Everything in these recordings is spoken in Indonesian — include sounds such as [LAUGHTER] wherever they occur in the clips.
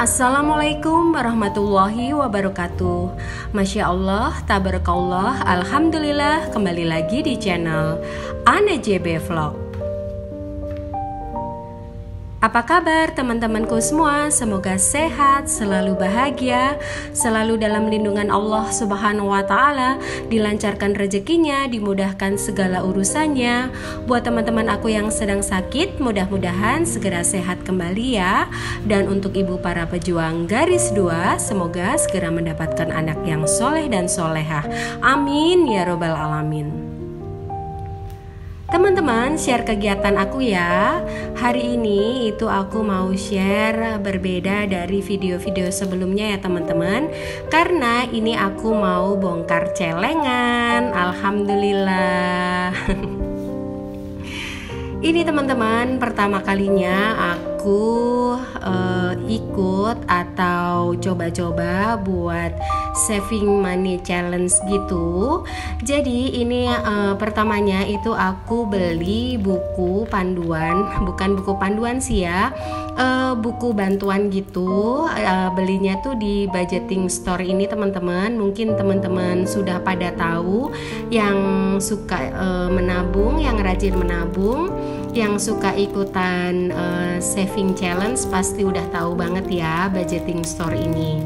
Assalamualaikum warahmatullahi wabarakatuh. Masya Allah, tabarakallah, Alhamdulillah Kembali lagi di channel Ane JB Vlog apa kabar teman-temanku semua? Semoga sehat, selalu bahagia, selalu dalam lindungan Allah Subhanahu wa taala, dilancarkan rezekinya, dimudahkan segala urusannya. Buat teman-teman aku yang sedang sakit, mudah-mudahan segera sehat kembali ya. Dan untuk ibu para pejuang garis dua, semoga segera mendapatkan anak yang soleh dan solehah. Amin ya robbal alamin. Teman-teman, share kegiatan aku ya. Hari ini itu aku mau share berbeda dari video-video sebelumnya ya, teman-teman. Karena ini aku mau bongkar celengan. Alhamdulillah. [LAUGHS] ini teman-teman, pertama kalinya aku uh, ikut atau coba-coba buat saving money challenge gitu. Jadi ini uh, pertamanya itu aku beli buku panduan, bukan buku panduan sih ya. Uh, buku bantuan gitu uh, belinya tuh di budgeting store ini teman-teman mungkin teman-teman sudah pada tahu yang suka uh, menabung yang rajin menabung yang suka ikutan uh, saving challenge pasti udah tahu banget ya budgeting store ini.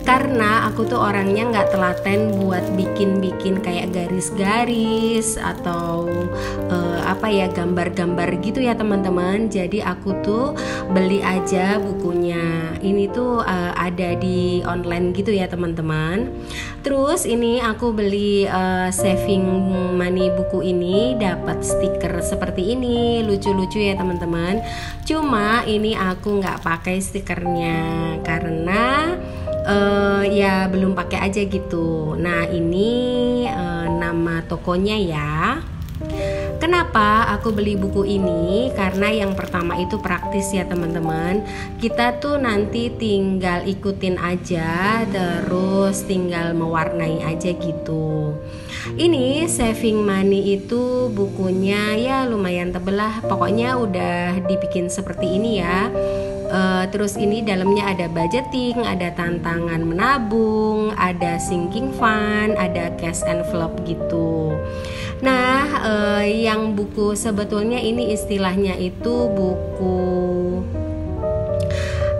Karena aku tuh orangnya nggak telaten buat bikin-bikin kayak garis-garis atau uh, apa ya gambar-gambar gitu ya teman-teman. Jadi aku tuh beli aja bukunya ini tuh uh, ada di online gitu ya teman-teman terus ini aku beli uh, saving money buku ini dapat stiker seperti ini lucu-lucu ya teman-teman cuma ini aku nggak pakai stikernya karena uh, ya belum pakai aja gitu. Nah ini uh, nama tokonya ya. Kenapa aku beli buku ini? Karena yang pertama itu praktis ya teman-teman. Kita tuh nanti tinggal ikutin aja, terus tinggal mewarnai aja gitu. Ini saving money itu bukunya ya lumayan tebel lah. Pokoknya udah dibikin seperti ini ya Uh, terus ini dalamnya ada budgeting, ada tantangan menabung, ada sinking fund, ada cash envelope gitu. Nah, uh, yang buku sebetulnya ini istilahnya itu buku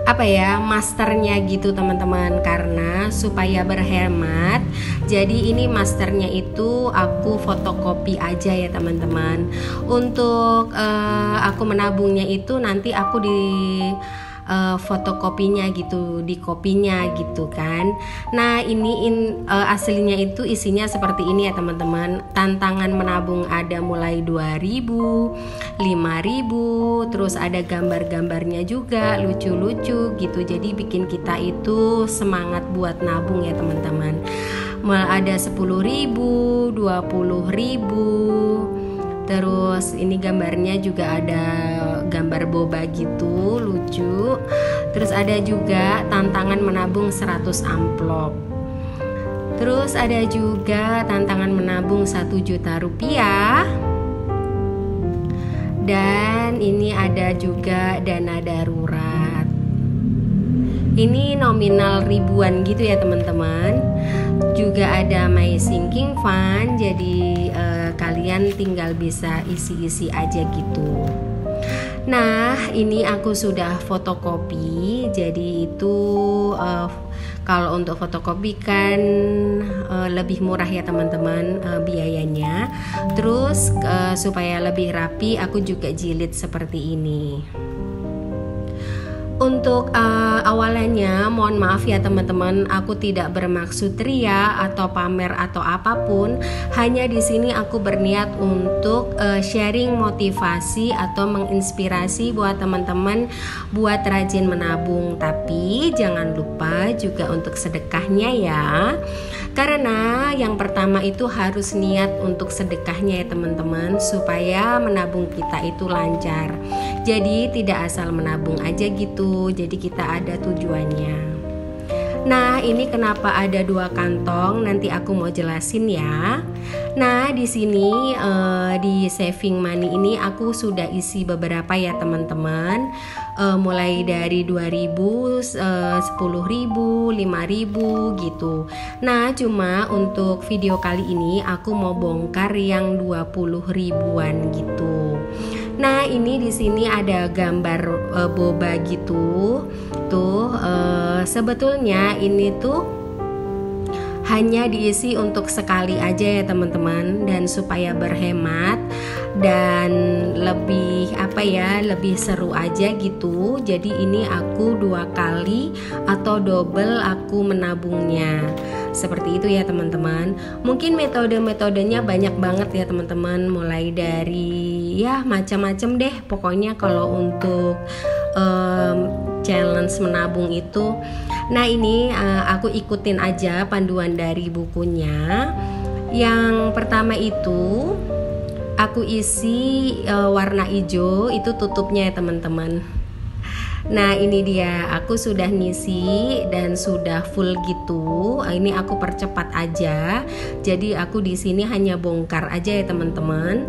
apa ya masternya gitu teman-teman. Karena supaya berhemat jadi ini masternya itu aku fotokopi aja ya teman-teman. Untuk uh, aku menabungnya itu nanti aku di uh, fotokopinya gitu di kopinya gitu kan. Nah ini in, uh, aslinya itu isinya seperti ini ya teman-teman. Tantangan menabung ada mulai 2000 5000 terus ada gambar-gambarnya juga lucu-lucu gitu. Jadi bikin kita itu semangat buat nabung ya teman-teman. Ada 10.000 20.000 terus ini gambarnya juga ada gambar boba gitu lucu. Terus ada juga tantangan menabung 100 amplop. Terus ada juga tantangan menabung 1 juta rupiah. Dan ini ada juga dana darurat. Ini nominal ribuan gitu ya teman-teman. Juga ada my sinking fund jadi uh, kalian tinggal bisa isi-isi aja gitu nah ini aku sudah fotokopi. Jadi itu uh, kalau untuk fotokopi kan uh, lebih murah ya teman-teman uh, biayanya. Terus uh, supaya lebih rapi aku juga jilid seperti ini untuk uh, awalnya, mohon maaf ya teman-teman, aku tidak bermaksud ria atau pamer atau apa pun. Hanya di sini aku berniat untuk uh, sharing motivasi atau menginspirasi buat teman-teman buat rajin menabung. Tapi jangan lupa juga untuk sedekahnya ya. Karena yang pertama itu harus niat untuk sedekahnya ya teman-teman supaya menabung kita itu lancar. Jadi tidak asal menabung aja gitu. Jadi kita ada tujuannya. Nah, ini kenapa ada dua kantong? Nanti aku mau jelasin ya. Nah, di sini uh, di saving money ini aku sudah isi beberapa ya teman-teman. Uh, mulai dari 2000, uh, 10.000, 5.000 gitu. Nah, cuma untuk video kali ini aku mau bongkar yang 20 ribuan gitu. Nah, ini di sini ada gambar uh, boba gitu. Tuh, uh, sebetulnya ini tuh hanya diisi untuk sekali aja ya teman-teman. Dan supaya berhemat dan lebih apa ya lebih seru aja gitu. Jadi ini aku dua kali atau double aku menabungnya. Seperti itu ya teman-teman. Mungkin metode-metodenya banyak banget ya teman-teman. Mulai dari ya macam-macam deh. Pokoknya kalau untuk um, challenge menabung itu nah ini uh, aku ikutin aja panduan dari bukunya yang pertama itu aku isi uh, warna hijau itu tutupnya ya teman-teman Nah ini dia aku sudah ngisi dan sudah full gitu. Ini aku percepat aja. Jadi aku di sini hanya bongkar aja ya teman-teman.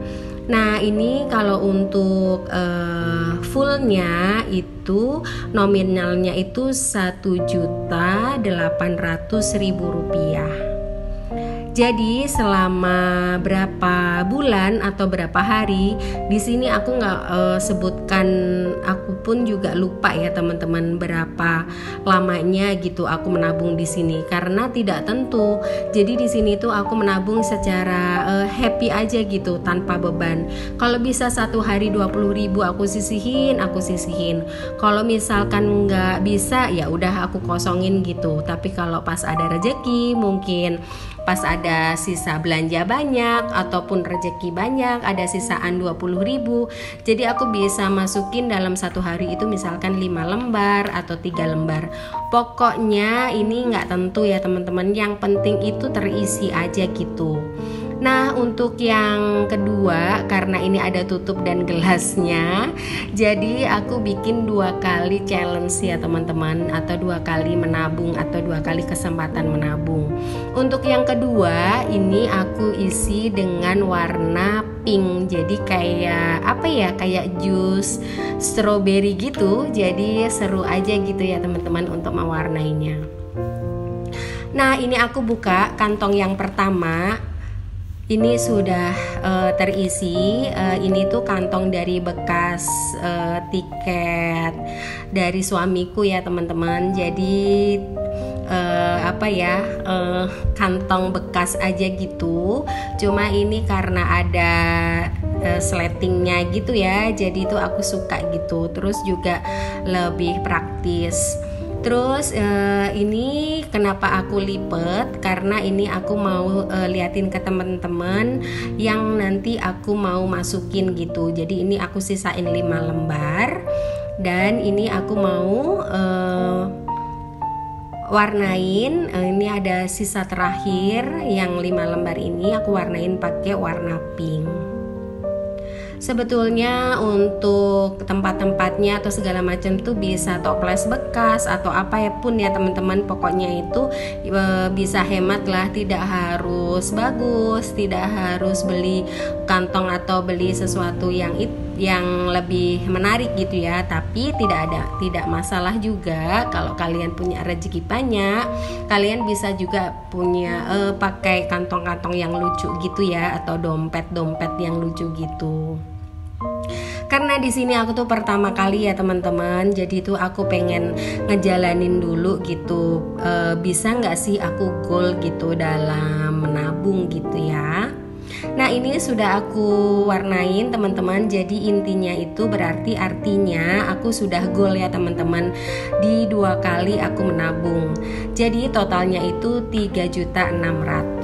Nah ini kalau untuk uh, fullnya itu nominalnya itu ratus ribu rupiah. Jadi selama berapa bulan atau berapa hari di sini aku nggak uh, sebutkan, aku pun juga lupa ya teman-teman berapa lamanya gitu aku menabung di sini karena tidak tentu. Jadi di sini tuh aku menabung secara uh, happy aja gitu tanpa beban. Kalau bisa satu hari 20 ribu aku sisihin, aku sisihin. Kalau misalkan nggak bisa ya udah aku kosongin gitu. Tapi kalau pas ada rezeki mungkin pas ada sisa belanja banyak ataupun rejeki banyak ada sisaan 20 ribu. Jadi aku bisa masukin dalam satu hari itu misalkan 5 lembar atau tiga lembar. Pokoknya ini nggak tentu ya teman-teman yang penting itu terisi aja gitu Nah, untuk yang kedua, karena ini ada tutup dan gelasnya, jadi aku bikin dua kali challenge ya teman-teman, atau dua kali menabung atau dua kali kesempatan menabung. Untuk yang kedua, ini aku isi dengan warna pink, jadi kayak apa ya, kayak jus strawberry gitu. Jadi seru aja gitu ya teman-teman untuk mewarnainya. Nah, ini aku buka kantong yang pertama ini sudah uh, terisi. Uh, ini tuh kantong dari bekas uh, tiket dari suamiku ya teman-teman. Jadi uh, apa ya uh, kantong bekas aja gitu. Cuma ini karena ada uh, sletingnya gitu ya. Jadi itu aku suka gitu. Terus juga lebih praktis. Terus uh, ini kenapa aku lipet? Karena ini aku mau uh, liatin ke teman-teman yang nanti aku mau masukin gitu. Jadi ini aku sisain 5 lembar dan ini aku mau uh, warnain ini ada sisa terakhir yang 5 lembar ini aku warnain pakai warna pink sebetulnya untuk tempat-tempatnya atau segala macam tuh bisa toples bekas atau apa ya pun ya teman-teman. Pokoknya itu e, bisa hemat lah tidak harus bagus tidak harus beli kantong atau beli sesuatu yang itu yang lebih menarik gitu ya. Tapi tidak ada tidak masalah juga kalau kalian punya rezeki banyak. Kalian bisa juga punya uh, pakai kantong-kantong yang lucu gitu ya atau dompet-dompet yang lucu gitu karena di sini aku tuh pertama kali ya teman-teman. Jadi tuh aku pengen ngejalanin dulu gitu. E, bisa nggak sih aku goal gitu dalam menabung gitu ya Nah ini sudah aku warnain teman-teman. Jadi intinya itu berarti artinya aku sudah goal ya teman-teman. Di dua kali aku menabung. Jadi totalnya itu 3.600.000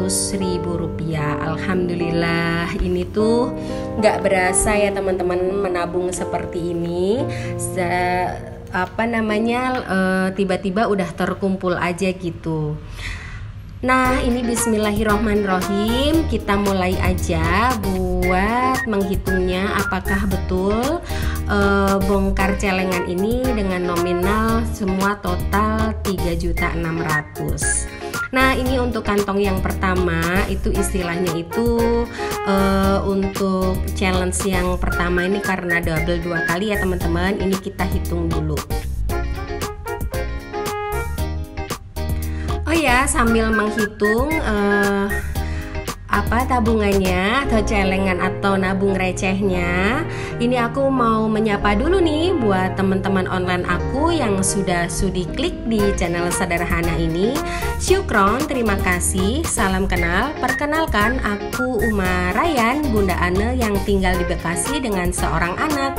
rupiah. Alhamdulillah ini tuh nggak berasa ya teman-teman menabung seperti ini. Se apa namanya eh, tiba-tiba udah terkumpul aja gitu Nah, ini bismillahirrohmanirrohim. Kita mulai aja buat menghitungnya apakah betul uh, bongkar celengan ini dengan nominal semua total 3.600 Nah, ini untuk kantong yang pertama itu istilahnya itu uh, untuk challenge yang pertama ini karena double dua kali ya teman-teman. Ini kita hitung dulu. Ya, sambil menghitung uh, apa tabungannya atau celengan atau nabung recehnya ini aku mau menyapa dulu nih buat teman-teman online aku yang sudah sudi klik di channel sederhana ini. Syukron terima kasih. Salam kenal. Perkenalkan aku Uma Rayan Bunda Ane yang tinggal di Bekasi dengan seorang anak.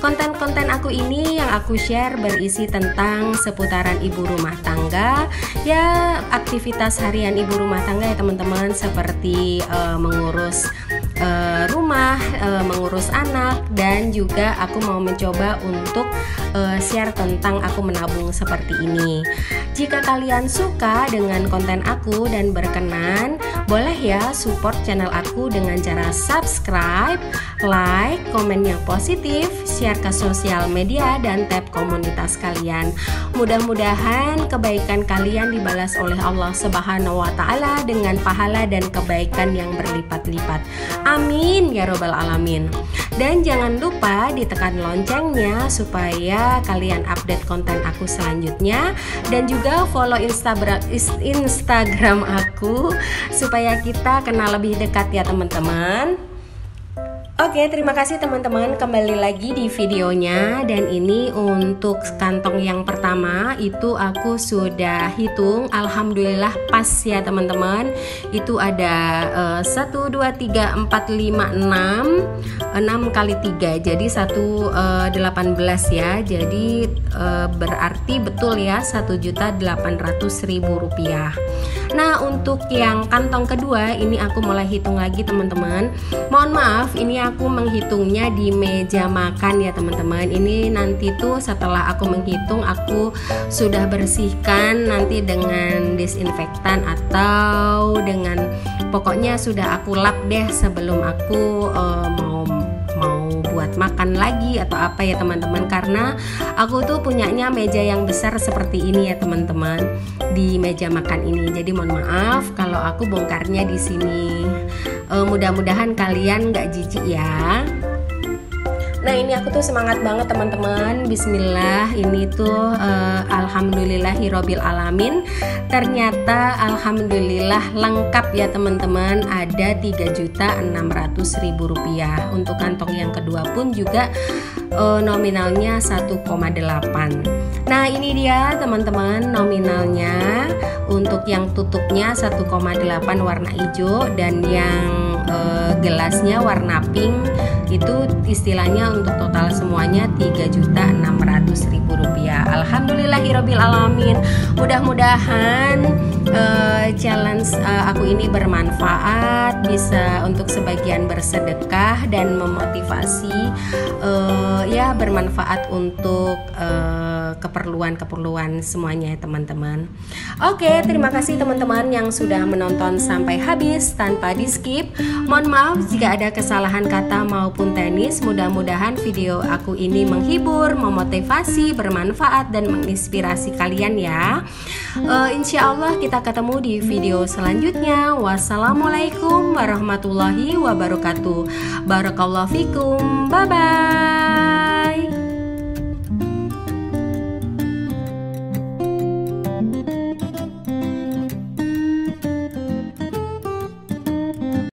Konten-konten aku ini yang aku share berisi tentang seputaran ibu rumah tangga, ya aktivitas harian ibu rumah tangga ya teman-teman. Seperti uh, mengurus uh, rumah, uh, mengurus anak dan juga aku mau mencoba untuk uh, share tentang aku menabung seperti ini. Jika kalian suka dengan konten aku dan berkenan, boleh ya support channel aku dengan cara subscribe, like, komen yang positif, share ke sosial media dan tab komunitas kalian. Mudah-mudahan kebaikan kalian dibalas oleh Allah Subhanahu wa taala dengan pahala dan kebaikan yang berlipat-lipat. Amin ya robbal alamin. Dan jangan lupa ditekan loncengnya supaya kalian update konten aku selanjutnya dan juga follow Instagram Instagram aku supaya kita kenal lebih dekat ya teman-teman. Oke, terima kasih teman-teman. Kembali lagi di videonya dan ini untuk kantong yang pertama itu aku sudah hitung. Alhamdulillah pas ya teman-teman. Itu ada uh, 1 2 3 4 5 6 6 kali 3. Jadi 1 uh, 18 ya. Jadi uh, berarti betul ya 1.800.000 rupiah. Nah, untuk yang kantong kedua ini aku mulai hitung lagi teman-teman. Mohon maaf ini aku menghitungnya di meja makan ya teman-teman. Ini nanti tuh setelah aku menghitung aku sudah bersihkan nanti dengan disinfektan atau dengan pokoknya sudah aku lap deh sebelum aku mau mau buat makan lagi atau apa ya teman-teman? Karena aku tuh punyanya meja yang besar seperti ini ya teman-teman di meja makan ini. Jadi mohon maaf kalau aku bongkarnya di sini. Uh, mudah-mudahan kalian nggak jijik ya Nah ini aku tuh semangat banget teman-teman. Bismillah ini tuh uh, Alhamdulillahirobil alamin. Ternyata Alhamdulillah lengkap ya teman-teman. Ada 3.600.000 rupiah. Untuk kantong yang kedua pun juga uh, nominalnya 1,8 Nah ini dia teman-teman nominalnya. Untuk yang tutupnya 1,8 warna hijau. Dan yang uh, gelasnya warna pink itu istilahnya untuk total semuanya Rp3.600.000 Alhamdulillahirabbil alamin. Mudah-mudahan uh, challenge uh, aku ini bermanfaat, bisa untuk sebagian bersedekah dan memotivasi uh, ya bermanfaat untuk keperluan-keperluan semuanya ya teman-teman. Oke, terima kasih teman-teman yang sudah menonton sampai habis tanpa di-skip. Mohon maaf jika ada kesalahan kata maupun tenis. Mudah-mudahan video aku ini menghibur, memotivasi, bermanfaat dan menginspirasi kalian ya. Uh, insya Allah kita ketemu di video selanjutnya. Wassalamualaikum warahmatullahi wabarakatuh. Barakallahu fikum. Bye bye.